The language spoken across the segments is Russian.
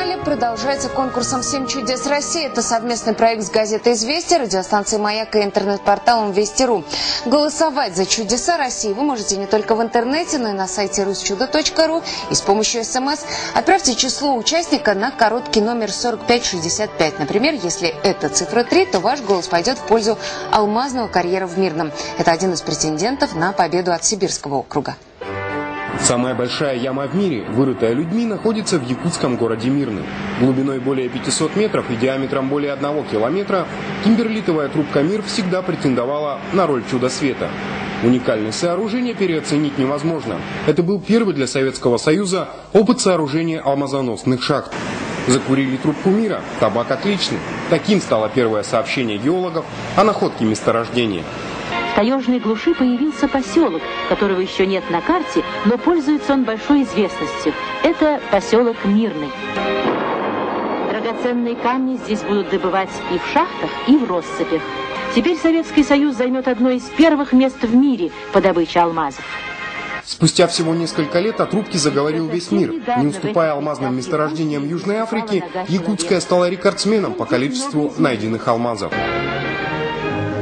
Ямале продолжается конкурсом «Семь чудес России». Это совместный проект с газетой «Известия», радиостанцией «Маяк» и интернет-порталом «Вести.ру». Голосовать за чудеса России вы можете не только в интернете, но и на сайте rusчудо.ру и с помощью СМС. Отправьте число участника на короткий номер 4565. Например, если это цифра 3, то ваш голос пойдет в пользу алмазного карьера в Мирном. Это один из претендентов на победу от Сибирского округа. Самая большая яма в мире, вырытая людьми, находится в якутском городе Мирный. Глубиной более 500 метров и диаметром более 1 километра кимберлитовая трубка «Мир» всегда претендовала на роль чуда света. Уникальность сооружения переоценить невозможно. Это был первый для Советского Союза опыт сооружения алмазоносных шахт. Закурили трубку мира, табак отличный. Таким стало первое сообщение геологов о находке месторождения. В таежной глуши появился поселок, которого еще нет на карте, но пользуется он большой известностью. Это поселок Мирный. Драгоценные камни здесь будут добывать и в шахтах, и в россыпях. Теперь Советский Союз займет одно из первых мест в мире по добыче алмазов. Спустя всего несколько лет о трубке заговорил весь мир. Не уступая алмазным месторождениям Южной Африки, Якутская стала рекордсменом по количеству найденных алмазов.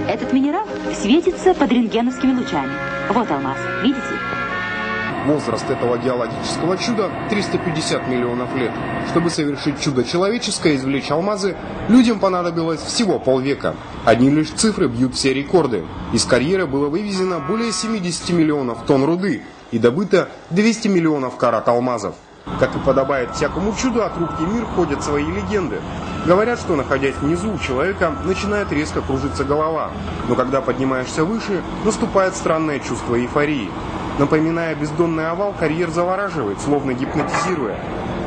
Этот минерал светится под рентгеновскими лучами. Вот алмаз, видите? Возраст этого геологического чуда 350 миллионов лет. Чтобы совершить чудо человеческое, извлечь алмазы, людям понадобилось всего полвека. Одни лишь цифры бьют все рекорды. Из карьера было вывезено более 70 миллионов тонн руды и добыто 200 миллионов карат алмазов. Как и подобает всякому чуду, от рубки мир ходят свои легенды. Говорят, что находясь внизу, у человека начинает резко кружиться голова. Но когда поднимаешься выше, наступает странное чувство эйфории. Напоминая бездонный овал, карьер завораживает, словно гипнотизируя.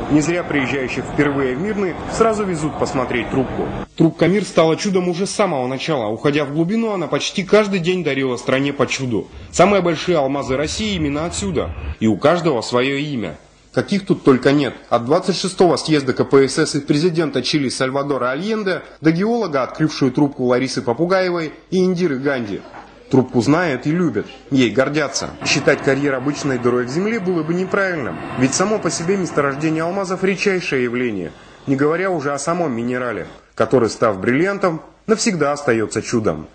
Не зря приезжающих впервые в Мирный сразу везут посмотреть трубку. Трубка Мир стала чудом уже с самого начала. Уходя в глубину, она почти каждый день дарила стране по чуду. Самые большие алмазы России именно отсюда. И у каждого свое имя. Каких тут только нет. От 26-го съезда КПСС и президента Чили Сальвадора Альенде до геолога, открывшую трубку Ларисы Попугаевой и Индиры Ганди. Трубку знают и любят, ей гордятся. Считать карьер обычной дырой в земле было бы неправильным, ведь само по себе месторождение алмазов редчайшее явление, не говоря уже о самом минерале, который, став бриллиантом, навсегда остается чудом.